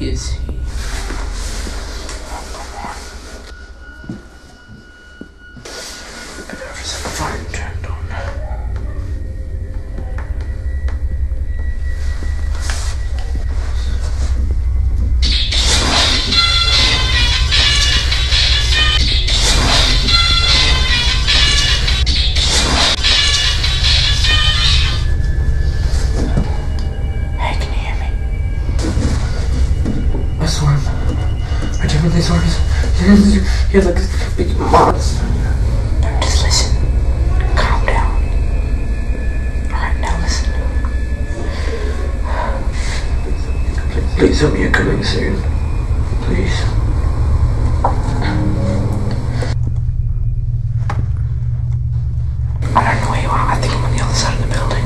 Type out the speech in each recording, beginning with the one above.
is He has like this big monster. Just listen. Calm down. Alright, now listen. Please tell me you're coming soon. Please. I don't know where you are. I think I'm on the other side of the building.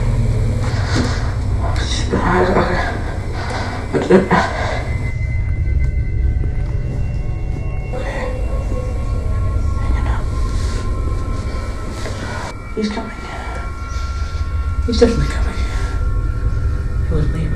I, I, I don't. Okay. He's coming. He's definitely coming. He wouldn't leave